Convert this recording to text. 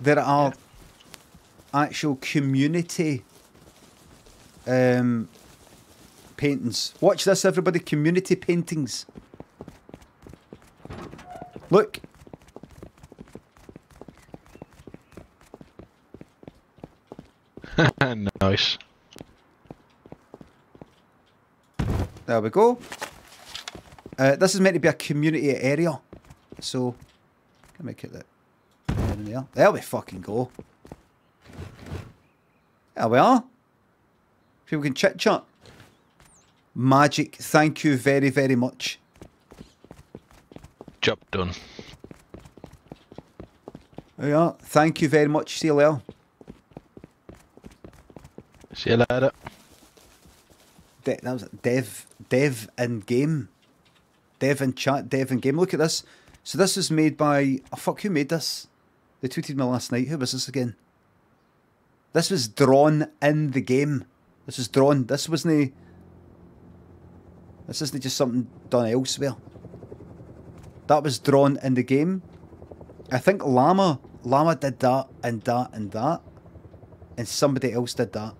there are actual community um, paintings. Watch this, everybody. Community paintings. Look. nice. There we go. Uh, this is meant to be a community area. So, can make it that. There. there we fucking go. There we are. People can chit chat. Magic. Thank you very, very much. Job done. There you are. Thank you very much. See you later. See you later. De- that was dev, dev in game, dev in chat, dev in game. Look at this. So this was made by oh fuck. Who made this? They tweeted me last night. Who was this again? This was drawn in the game. This was drawn. This wasn't. This isn't just something done elsewhere. That was drawn in the game. I think Llama, Llama did that and that and that, and somebody else did that.